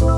Bye.